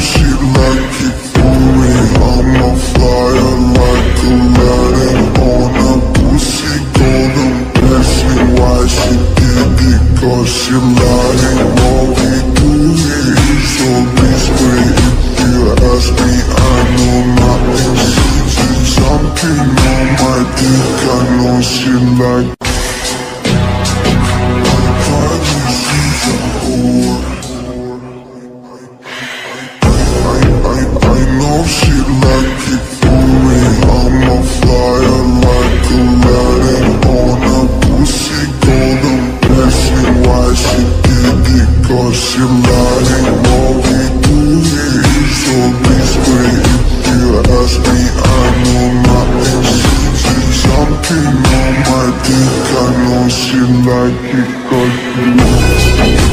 she like it for me. I'm a flyer like a ladder On a pussy golden passion Why she did it? Cause she lying All we do here is so be straight If you ask me, I know nothing. She's jumping on my dick. I know she like like it cause she